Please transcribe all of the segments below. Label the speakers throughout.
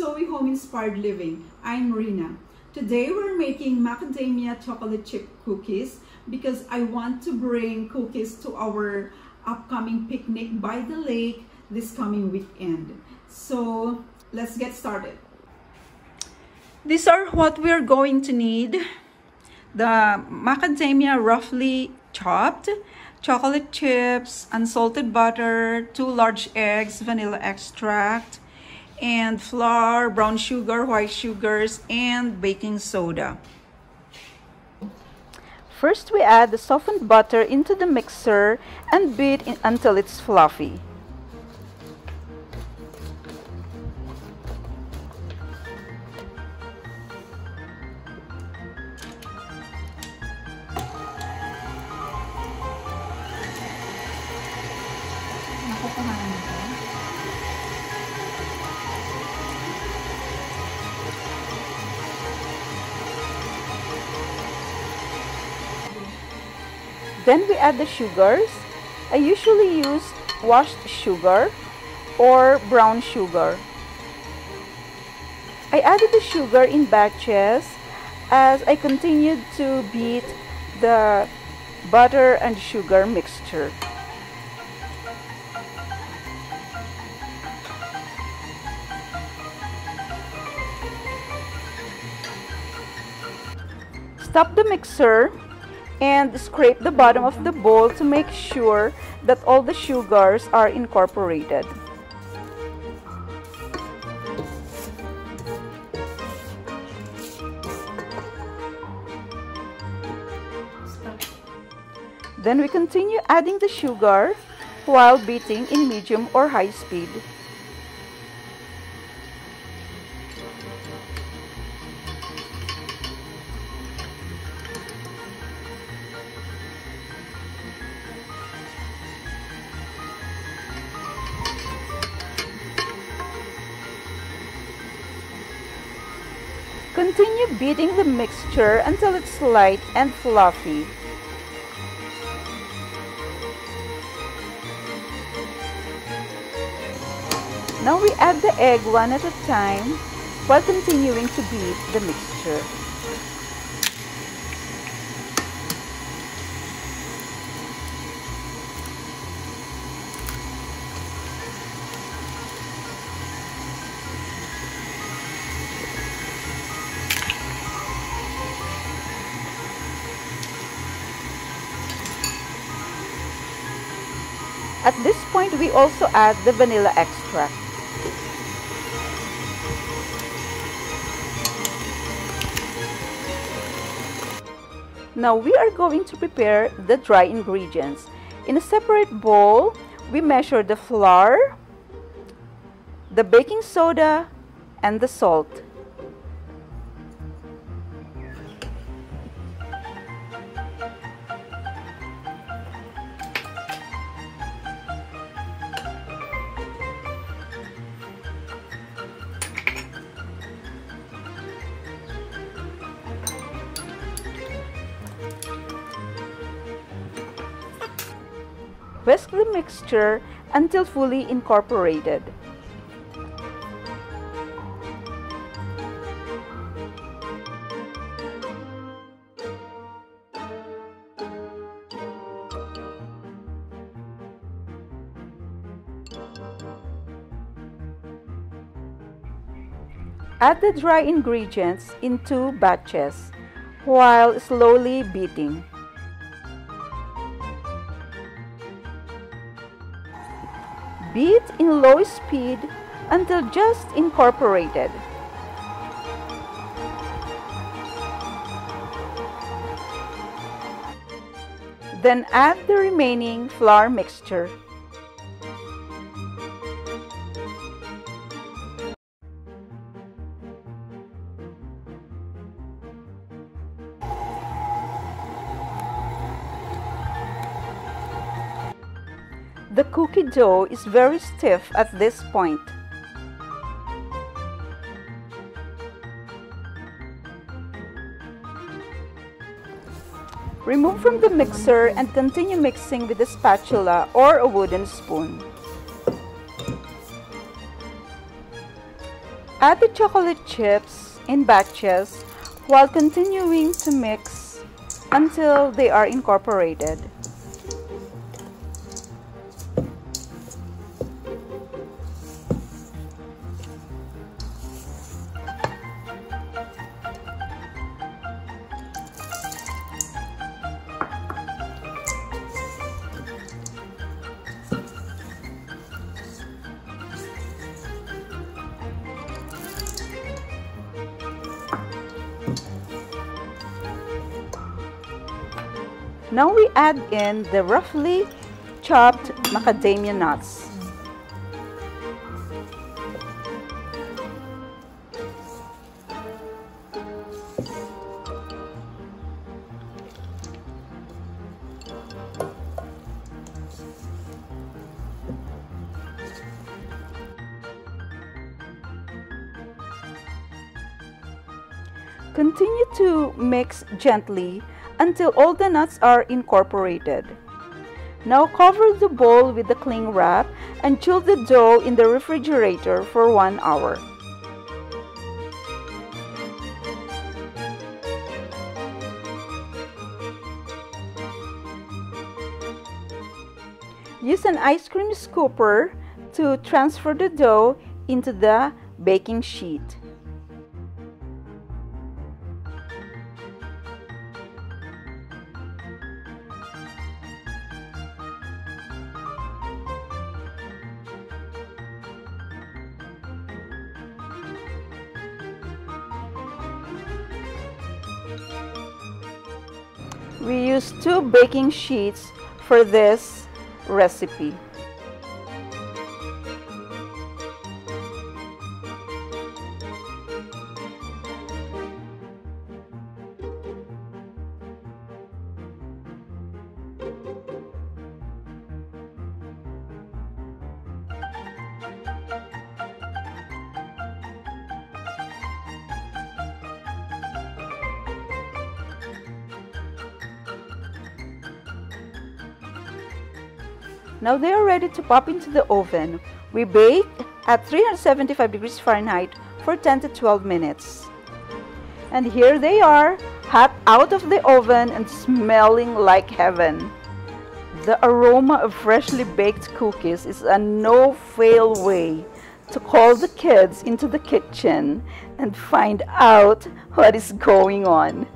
Speaker 1: Zoe Home Inspired Living. I'm Marina. Today we're making macadamia chocolate chip cookies because I want to bring cookies to our upcoming picnic by the lake this coming weekend. So let's get started. These are what we're going to need. The macadamia roughly chopped, chocolate chips, unsalted butter, two large eggs, vanilla extract, and flour, brown sugar, white sugars, and baking soda.
Speaker 2: First, we add the softened butter into the mixer and beat until it's fluffy. Then we add the sugars. I usually use washed sugar or brown sugar. I added the sugar in batches as I continued to beat the butter and sugar mixture. Stop the mixer and scrape the bottom of the bowl to make sure that all the sugars are incorporated. Then we continue adding the sugar while beating in medium or high speed. Continue beating the mixture until it's light and fluffy. Now we add the egg one at a time while continuing to beat the mixture. At this point, we also add the vanilla extract. Now we are going to prepare the dry ingredients. In a separate bowl, we measure the flour, the baking soda, and the salt. Whisk the mixture until fully incorporated. Add the dry ingredients in two batches while slowly beating. Beat in low speed until just incorporated. Then add the remaining flour mixture. Cookie dough is very stiff at this point. Remove from the mixer and continue mixing with a spatula or a wooden spoon. Add the chocolate chips in batches while continuing to mix until they are incorporated. Now we add in the roughly chopped macadamia nuts. Continue to mix gently until all the nuts are incorporated. Now cover the bowl with the cling wrap and chill the dough in the refrigerator for one hour. Use an ice cream scooper to transfer the dough into the baking sheet. We use two baking sheets for this recipe. Now they are ready to pop into the oven. We bake at 375 degrees Fahrenheit for 10 to 12 minutes. And here they are, hot out of the oven and smelling like heaven. The aroma of freshly baked cookies is a no-fail way to call the kids into the kitchen and find out what is going on.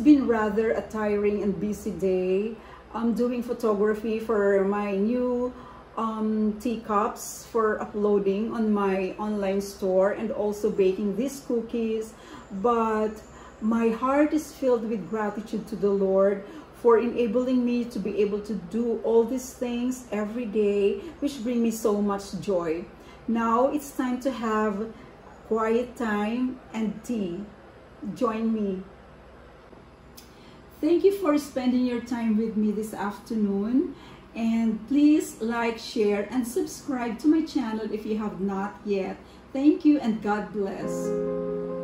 Speaker 1: Been rather a tiring and busy day. I'm doing photography for my new um, teacups for uploading on my online store and also baking these cookies. But my heart is filled with gratitude to the Lord for enabling me to be able to do all these things every day, which bring me so much joy. Now it's time to have quiet time and tea. Join me. Thank you for spending your time with me this afternoon. And please like, share, and subscribe to my channel if you have not yet. Thank you and God bless.